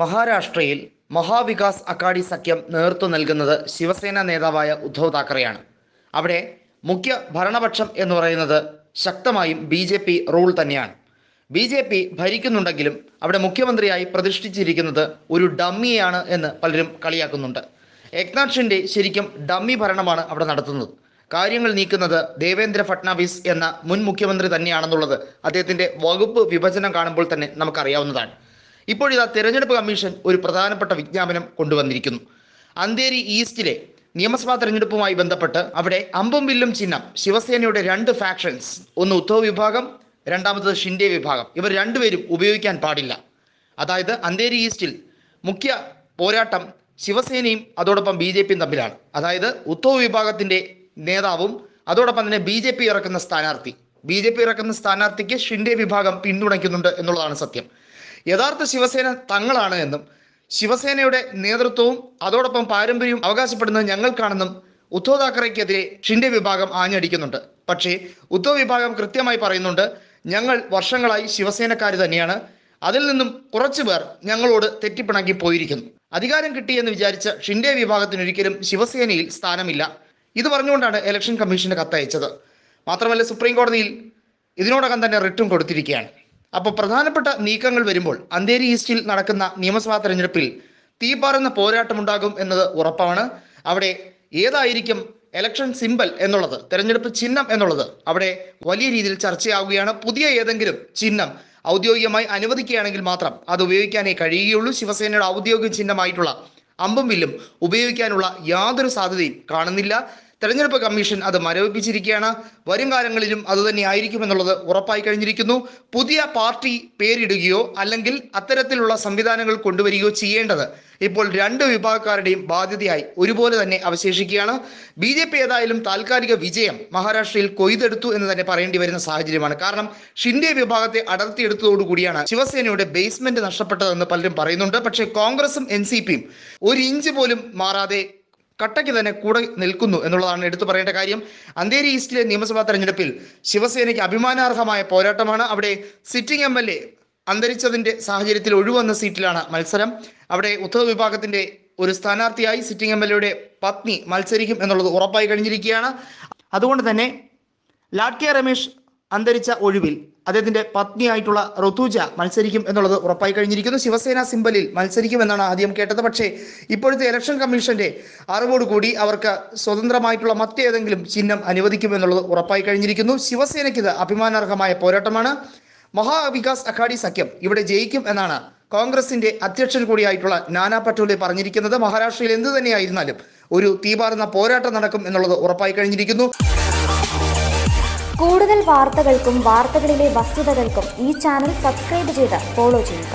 മഹാരാഷ്ട്രയിൽ മഹാവികാസ് അക്കാഡി സഖ്യം നേതൃത്വം നൽകുന്നത് ശിവസേന നേതാവായ ഉദ്ധവ് താക്കറെയാണ്. അവിടെ മുഖ്യ ഭരണപക്ഷം എന്ന് പറയുന്നത് ശക്തമായും ബി ജെ പി റൂൾ തന്നെയാണ്. ബി ജെ പി ഭരിക്കുന്നുണ്ടെങ്കിലും അവിടെ മുഖ്യമന്ത്രിയായി പ്രതിഷ്ഠിച്ചിരിക്കുന്നത് ഒരു ഡമ്മിയാണ് എന്ന് പലരും കളിയാക്കുന്നുണ്ട്. ഏക്നാഥ് ഷിൻഡെ ശരിക്കും ഡമ്മി ഭരണമാണ് അവിടെ നടത്തുന്നത്. കാര്യങ്ങൾ നീക്കുന്നത് ദേവേന്ദ്ര ഫട്നാവിസ് എന്ന മുൻ മുഖ്യമന്ത്രി തന്നെയാണെന്നുള്ളത് അദ്ദേഹത്തിന്റെ വകുപ്പ് വിഭജനം കാണുമ്പോൾ തന്നെ നമുക്കറിയാവുന്നതാണ്. ഇപ്പോഴിതാ തെരഞ്ഞെടുപ്പ് കമ്മീഷൻ ഒരു പ്രധാനപ്പെട്ട വിജ്ഞാപനം കൊണ്ടുവന്നിരിക്കുന്നു. അന്തേരി ഈസ്റ്റിലെ നിയമസഭാ തെരഞ്ഞെടുപ്പുമായി ബന്ധപ്പെട്ട് അവിടെ അമ്പും വില്ലും ചിഹ്നം ശിവസേനയുടെ രണ്ട് ഫാക്ഷൻസ് ഒന്ന് ഉദ്ധവ് വിഭാഗം രണ്ടാമത്തത് ഷിൻഡെ വിഭാഗം. ഇവർ രണ്ടുപേരും ഉപയോഗിക്കാൻ പാടില്ല. അതായത് അന്തേരി ഈസ്റ്റിൽ മുഖ്യ പോരാട്ടം ശിവസേനയും അതോടൊപ്പം ബി ജെ പിയും തമ്മിലാണ്. അതായത് ഉദ്ധവ് വിഭാഗത്തിന്റെ നേതാവും അതോടൊപ്പം തന്നെ ബി ജെ പി ഇറക്കുന്ന സ്ഥാനാർത്ഥി. ബി ജെ പി ഇറക്കുന്ന സ്ഥാനാർത്ഥിക്ക് ഷിൻഡെ വിഭാഗം പിന്തുണയ്ക്കുന്നുണ്ട് എന്നുള്ളതാണ് സത്യം. യഥാർത്ഥ ശിവസേന തങ്ങളാണ് എന്നും ശിവസേനയുടെ നേതൃത്വവും അതോടൊപ്പം പാരമ്പര്യവും അവകാശപ്പെടുന്നത് ഞങ്ങൾക്കാണെന്നും ഉദ്ധവ് താക്കറെക്കെതിരെ ഷിൻഡെ വിഭാഗം ആഞ്ഞടിക്കുന്നുണ്ട്. പക്ഷേ ഉദ്ധവ് വിഭാഗം കൃത്യമായി പറയുന്നുണ്ട് ഞങ്ങൾ വർഷങ്ങളായി ശിവസേനക്കാർ തന്നെയാണ്. അതിൽ നിന്നും കുറച്ചു പേർ ഞങ്ങളോട് തെറ്റിപ്പിണക്കി പോയിരിക്കുന്നു. അധികാരം കിട്ടിയെന്ന് വിചാരിച്ച ഷിൻഡെ വിഭാഗത്തിന് ഒരിക്കലും ശിവസേനയിൽ സ്ഥാനമില്ല. ഇത് പറഞ്ഞുകൊണ്ടാണ് ഇലക്ഷൻ കമ്മീഷന് കത്തയച്ചത്. മാത്രമല്ല സുപ്രീം കോടതിയിൽ ഇതിനോടകം തന്നെ റിട്ടും കൊടുത്തിരിക്കുകയാണ്. അപ്പോൾ പ്രധാനപ്പെട്ട നീക്കങ്ങൾ വരുമ്പോൾ അന്തേരി ഈസ്റ്റിൽ നടക്കുന്ന നിയമസഭാ തെരഞ്ഞെടുപ്പിൽ തീപാറുന്ന പോരാട്ടമുണ്ടാകും എന്നത് ഉറപ്പാണ്. അവിടെ ഏതായിരിക്കും ഇലക്ഷൻ സിമ്പൽ എന്നുള്ളത് തെരഞ്ഞെടുപ്പ് ചിഹ്നം എന്നുള്ളത് അവിടെ വലിയ രീതിയിൽ ചർച്ചയാവുകയാണ്. പുതിയ ഏതെങ്കിലും ചിഹ്നം ഔദ്യോഗികമായി അനുവദിക്കുകയാണെങ്കിൽ മാത്രം അത് ഉപയോഗിക്കാനേ കഴിയുകയുള്ളൂ. ശിവസേനയുടെ ഔദ്യോഗിക ചിഹ്നമായിട്ടുള്ള അമ്പും വില്ലും ഉപയോഗിക്കാനുള്ള യാതൊരു സാധ്യതയും കാണുന്നില്ല. തെരഞ്ഞെടുപ്പ് കമ്മീഷൻ അത് മരവിപ്പിച്ചിരിക്കുകയാണ്. വരും കാലങ്ങളിലും അതുതന്നെ ആയിരിക്കുമെന്നുള്ളത് ഉറപ്പായി കഴിഞ്ഞിരിക്കുന്നു. പുതിയ പാർട്ടി പേരിടുകയോ അല്ലെങ്കിൽ അത്തരത്തിലുള്ള സംവിധാനങ്ങൾ കൊണ്ടുവരികയോ ചെയ്യേണ്ടത് ഇപ്പോൾ രണ്ട് വിഭാഗക്കാരുടെയും ബാധ്യതയായി ഒരുപോലെ തന്നെ അവശേഷിക്കുകയാണ്. ബി ജെ പി ഏതായാലും താൽക്കാലിക വിജയം മഹാരാഷ്ട്രയിൽ കൊയ്തെടുത്തു എന്ന് തന്നെ പറയേണ്ടി വരുന്ന സാഹചര്യമാണ്. കാരണം ഷിൻഡെ വിഭാഗത്തെ അടർത്തിയെടുത്തതോടുകൂടിയാണ് ശിവസേനയുടെ ബേസ്മെന്റ് നഷ്ടപ്പെട്ടതെന്ന് പലരും പറയുന്നുണ്ട്. പക്ഷേ കോൺഗ്രസും എൻ സി പിയും ഒരു ഇഞ്ച് പോലും മാറാതെ കട്ടയ്ക്ക് തന്നെ കൂടെ നിൽക്കുന്നു എന്നുള്ളതാണ് എടുത്തു പറയേണ്ട കാര്യം. അന്തേരി ഈസ്റ്റിലെ നിയമസഭാ തെരഞ്ഞെടുപ്പിൽ ശിവസേനയ്ക്ക് അഭിമാനാർഹമായ പോരാട്ടമാണ് അവിടെ സിറ്റിംഗ് എം എൽ എ അന്തരിച്ചതിന്റെ സാഹചര്യത്തിൽ ഒഴിവന്ന സീറ്റിലാണ് മത്സരം. അവിടെ ഉദ്ധവ് വിഭാഗത്തിന്റെ ഒരു സ്ഥാനാർത്ഥിയായി സിറ്റിംഗ് എം എൽ എയുടെ പത്നി മത്സരിക്കും എന്നുള്ളത് ഉറപ്പായി കഴിഞ്ഞിരിക്കുകയാണ്. അതുകൊണ്ട് തന്നെ ലാഡ് ലാഡ്കെ രമേശ് അന്തരിച്ച ഒഴിവിൽ അദ്ദേഹത്തിന്റെ പത്നിയായിട്ടുള്ള റുതുജ മത്സരിക്കും എന്നുള്ളത് ഉറപ്പായി കഴിഞ്ഞിരിക്കുന്നു. ശിവസേന സിമ്പലിൽ മത്സരിക്കുമെന്നാണ് ആദ്യം കേട്ടത്. പക്ഷേ ഇപ്പോഴത്തെ ഇലക്ഷൻ കമ്മീഷന്റെ അറിവോടുകൂടി അവർക്ക് സ്വതന്ത്രമായിട്ടുള്ള മറ്റേതെങ്കിലും ചിഹ്നം അനുവദിക്കുമെന്നുള്ളത് ഉറപ്പായി കഴിഞ്ഞിരിക്കുന്നു. ശിവസേനയ്ക്ക് ഇത് അഭിമാനാർഹമായ പോരാട്ടമാണ്. മഹാവികാസ് അഘാടി സഖ്യം ഇവിടെ ജയിക്കും എന്നാണ് കോൺഗ്രസിന്റെ അധ്യക്ഷൻ കൂടിയായിട്ടുള്ള നാനാ പട്ടോലെ പറഞ്ഞിരിക്കുന്നത്. മഹാരാഷ്ട്രയിൽ എന്ത് തന്നെയായിരുന്നാലും ഒരു തീപാറുന്ന പോരാട്ടം നടക്കും എന്നുള്ളത് ഉറപ്പായി കഴിഞ്ഞിരിക്കുന്നു. കൂടുതൽ വാർത്തകൾക്കും വാർത്തകളിലെ വസ്തുതകൾക്കും ഈ ചാനൽ സബ്സ്ക്രൈബ് ചെയ്ത് ഫോളോ ചെയ്യുക.